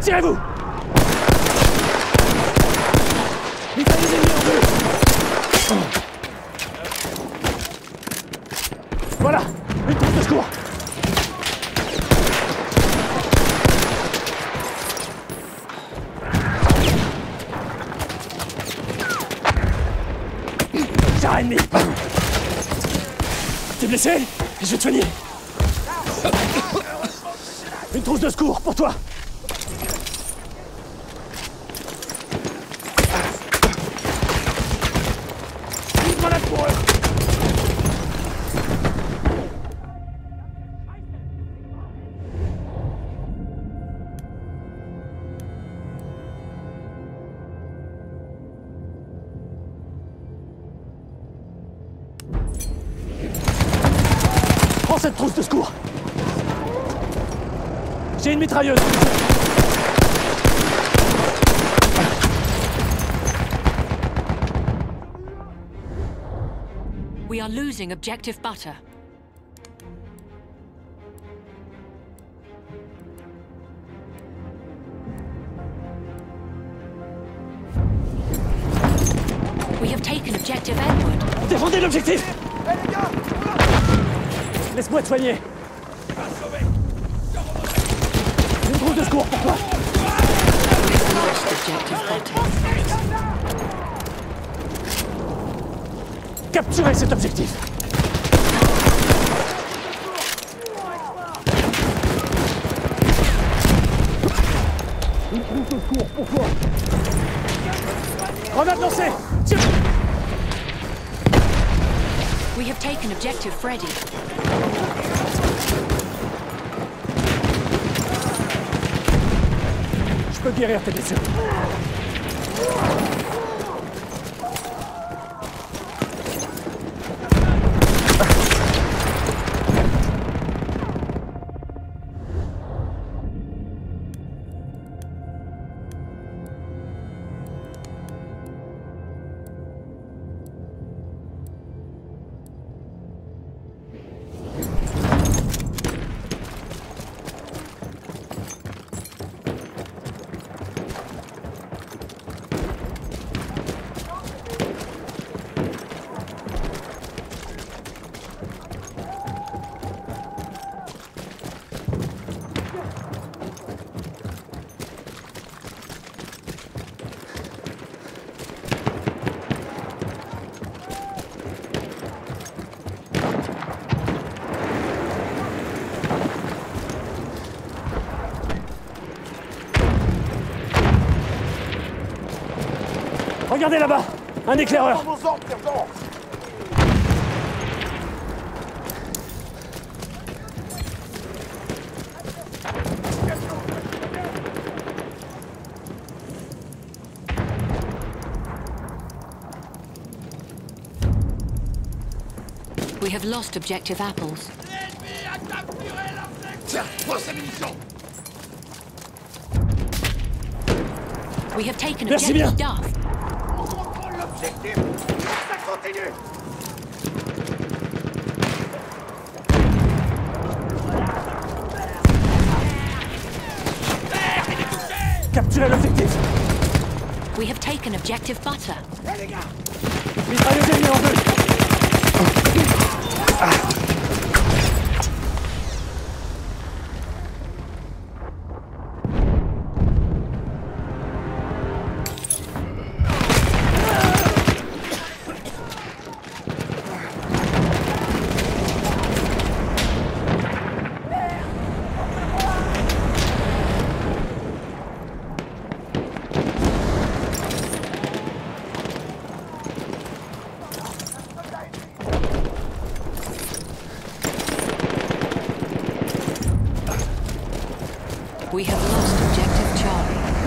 Tirez-vous. En Voilà Une trousse de secours. Char ennemi T'es blessé? Je vais te soigner. Une trousse de secours pour toi Losing objective butter. We have taken objective Edward. Défendez l'objectif Laisse-moi te soigner Une trousse de secours pour toi objective butter. Capturez cet objectif Grenade lancée Tire We have taken objective Freddy. Je peux guérir tes blessures. Regardez là-bas Un éclaireur We have lost objective apples. Tiens, prends sa munition We have taken Merci objective bien. Duff. On l'objectif Ça continue Capturez l'objectif We have taken objective butter. Mitrailleuse ennemie en vue We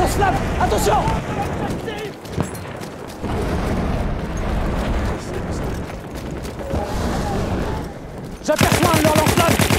On Attention. J'aperçois un de lance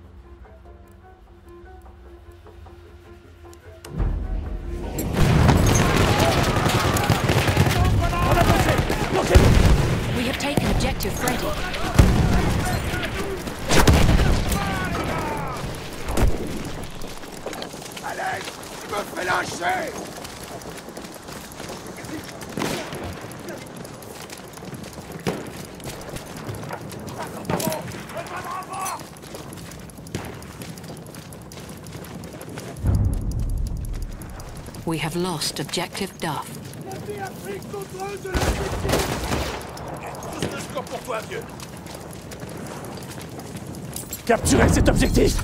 We have lost objective Duff. Capturez cet objectif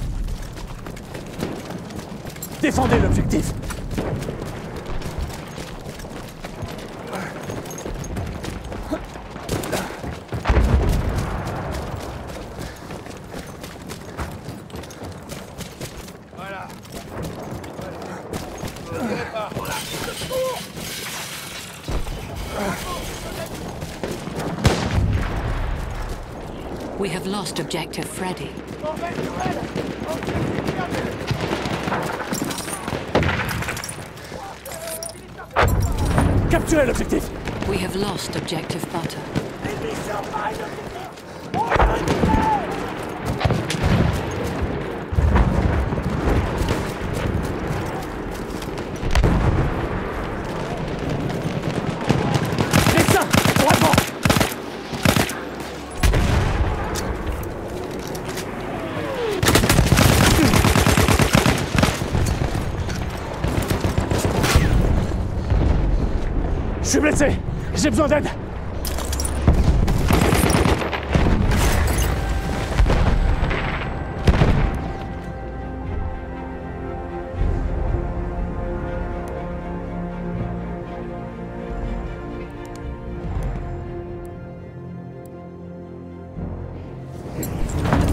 Défendez l'objectif Voilà. Ne vous pas. Voilà. Secours We have lost objective Freddy. Mauvaise nouvelle Objectif Capturez l'objectif We have lost objective Butter. Suis blessé. J'ai besoin d'aide.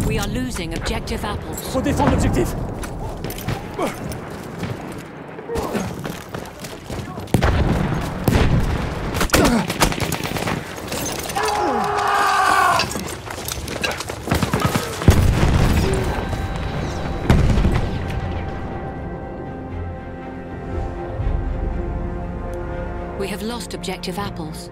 We are losing objective apples. Faut défendre l'objectif objective apples.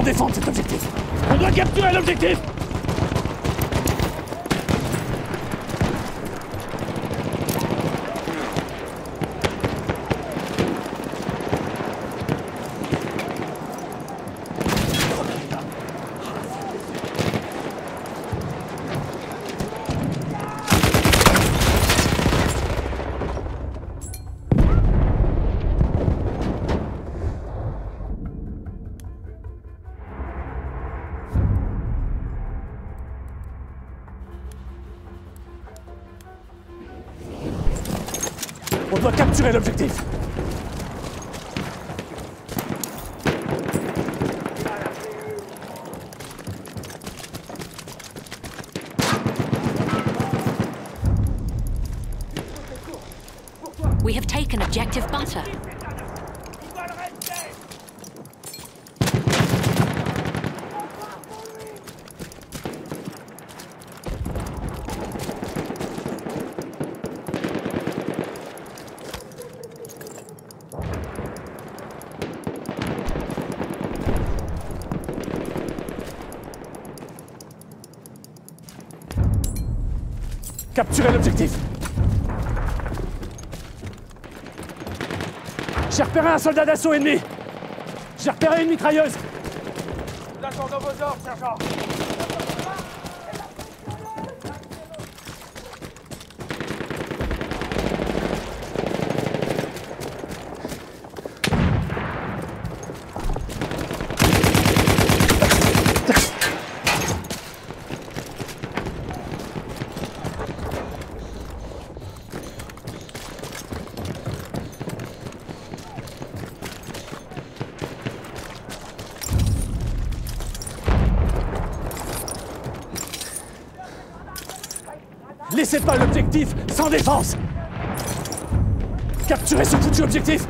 Devons défendre cet objectif. On doit capturer l'objectif On doit capturer l'objectif We have taken objective Butter. Capturez l'objectif. J'ai repéré un soldat d'assaut ennemi. J'ai repéré une mitrailleuse. J'attends vos ordres, sergent L'objectif sans défense. Capturez ce foutu objectif.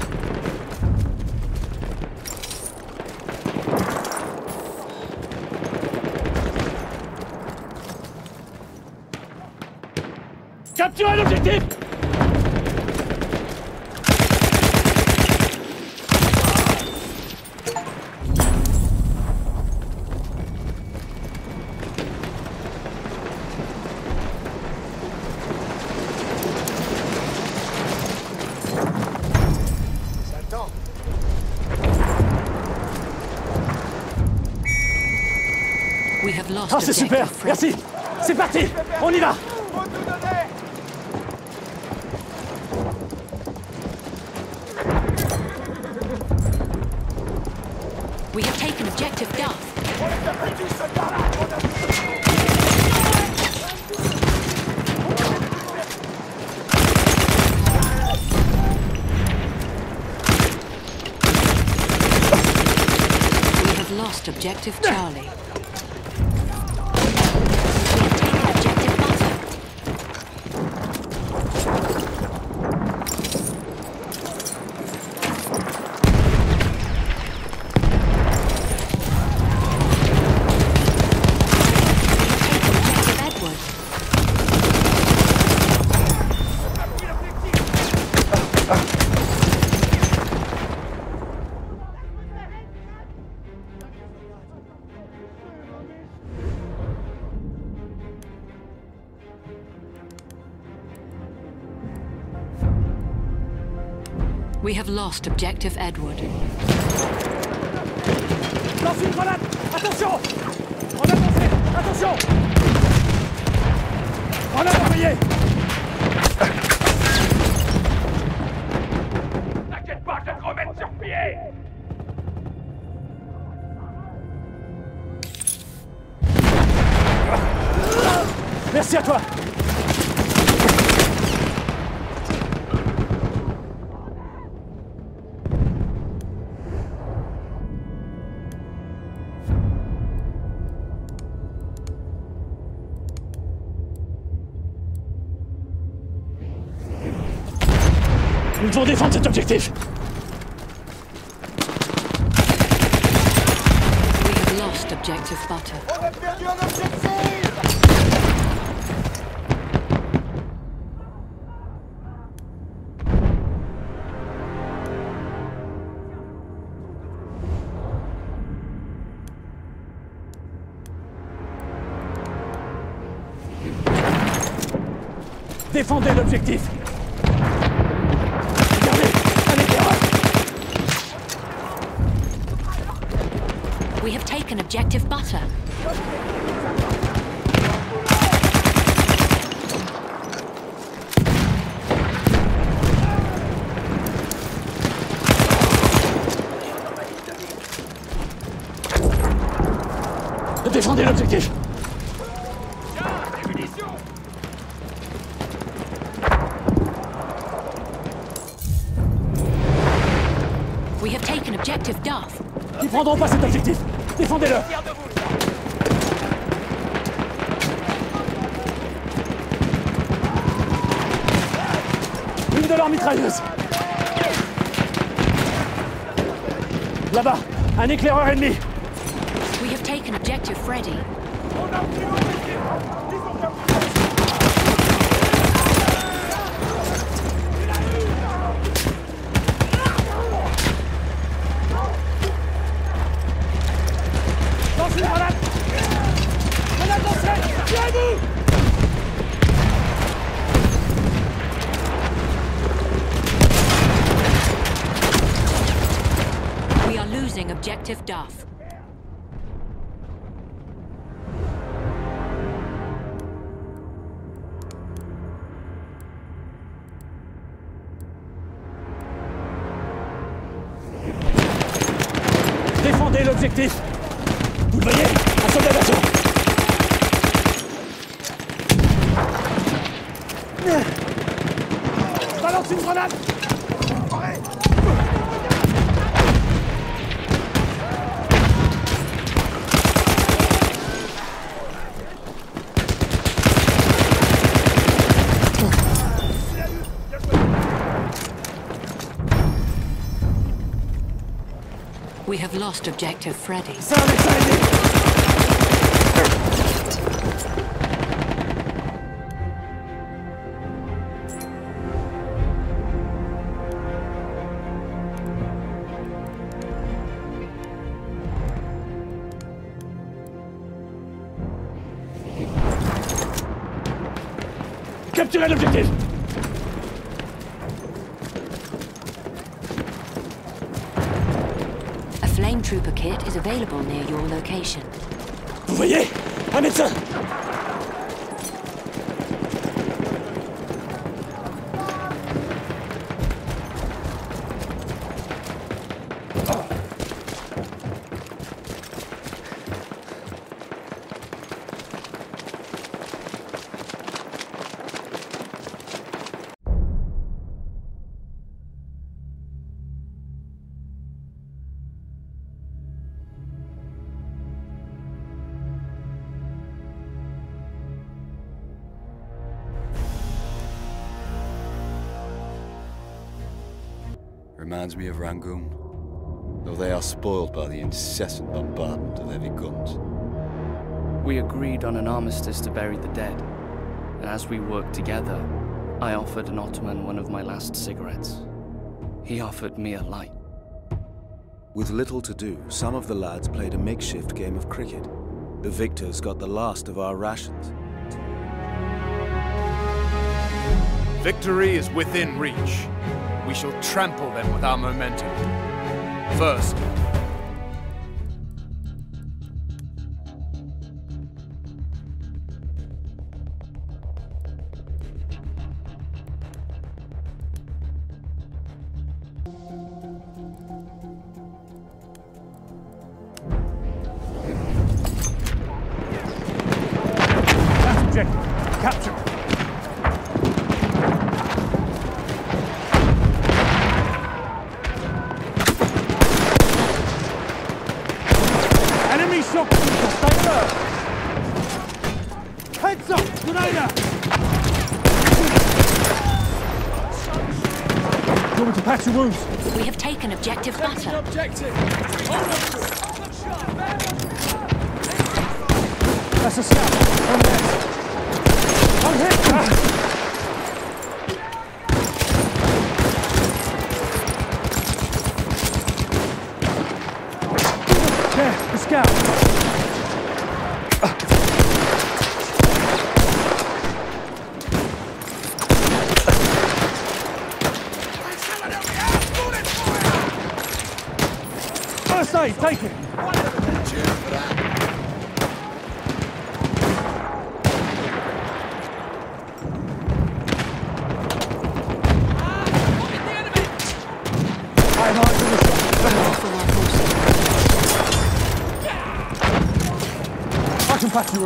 Capturez l'objectif Ah, c'est super. objective. Merci. C'est parti. On y va. We have taken objective Duff. On les lost objective Edward. Lance une grenade. Attention. On a lancé Attention. Grenade envoyée T'inquiète pas, je vais te remettre sur pied Merci à toi Nous devons défendre cet objectif. We have lost objective Butter. On a perdu un objectif. Défendez l'objectif Objective Butter. Défendez l'objectif We have taken objective Duff. Ils prendront pas cet objectif Défendez-le. Une de leurs mitrailleuses. Là-bas Un éclaireur ennemi. We have taken objective Freddy. Losing objective Duff. Défendez l'objectif lost objective Freddy. L'objectif trooper kit is available near your location. Vous voyez Un médecin Reminds me of Rangoon, though they are spoiled by the incessant bombardment of heavy guns. We agreed on an armistice to bury the dead, and as we worked together, I offered an Ottoman one of my last cigarettes. He offered me a light. With little to do, some of the lads played a makeshift game of cricket. The victors got the last of our rations. Victory is within reach. We shall trample them with our momentum. First, Corre!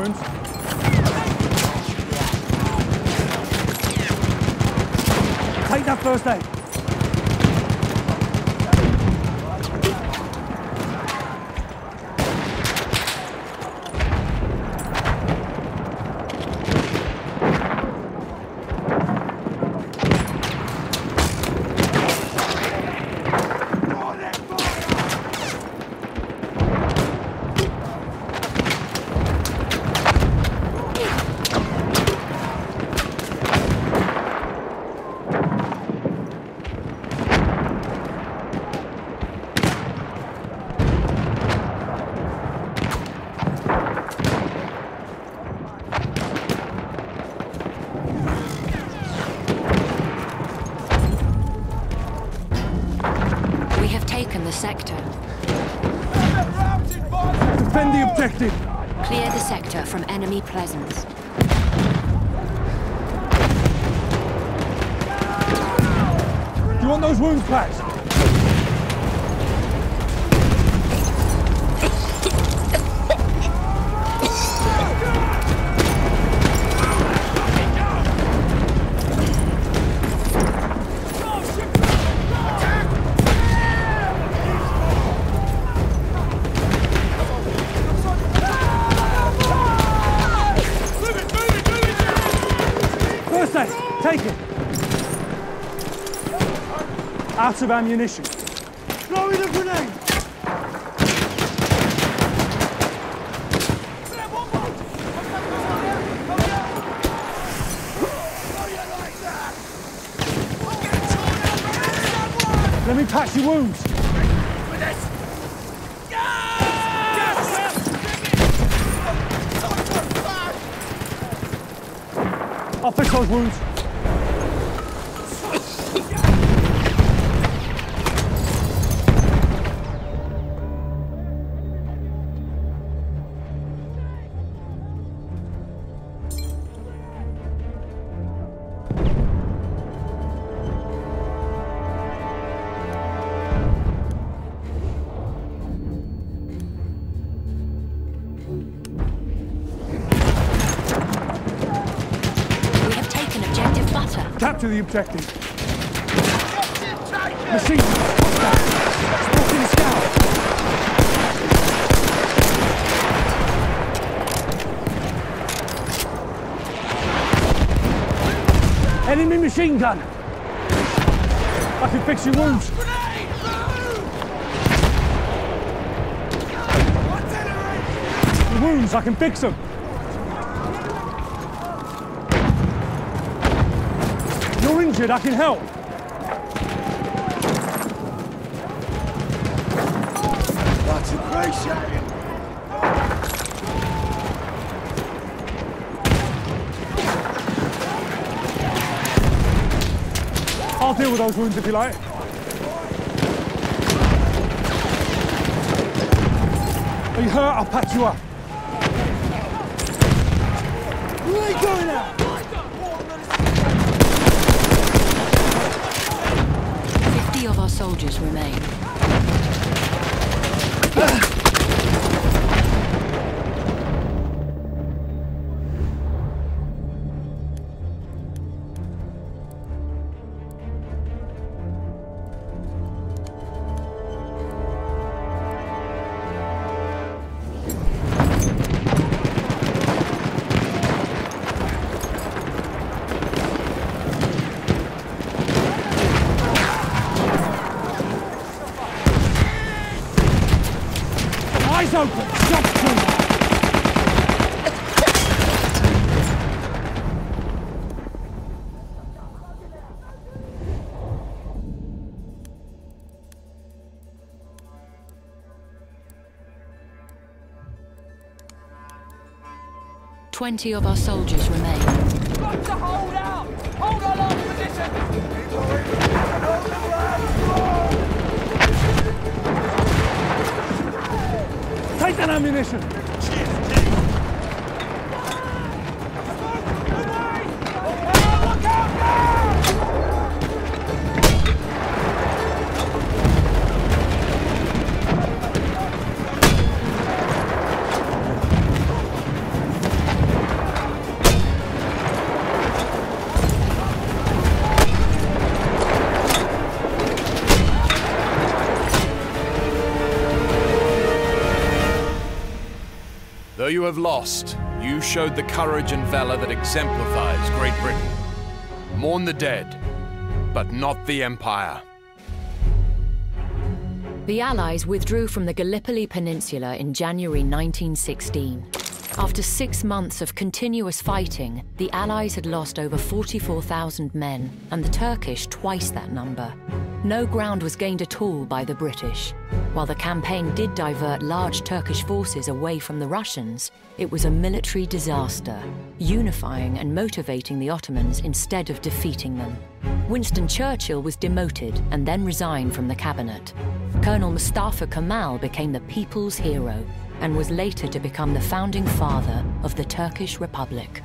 Wounds. Take that first aid. Defend the objective. Clear the sector from enemy presence. Do you want those wounds patched? Out of ammunition. Throwing a grenade. Let me patch your wounds. I'll fix those wounds. Objective. Machine. Enemy machine gun. I can fix your wounds. Your wounds, I can fix them. You're injured, I can help. That's appreciated. I'll deal with those wounds if you like. Are you hurt? I'll patch you up. Where are you going now? Of our soldiers remain. 20 of our soldiers remain. Got to hold out! Hold position! Take that ammunition! Though you have lost, you showed the courage and valor that exemplifies Great Britain. Mourn the dead, but not the Empire. The Allies withdrew from the Gallipoli Peninsula in January 1916. After six months of continuous fighting, the Allies had lost over 44,000 men, and the Turkish twice that number. No ground was gained at all by the British. While the campaign did divert large Turkish forces away from the Russians, it was a military disaster, unifying and motivating the Ottomans instead of defeating them. Winston Churchill was demoted and then resigned from the cabinet. Colonel Mustafa Kemal became the people's hero and was later to become the founding father of the Turkish Republic.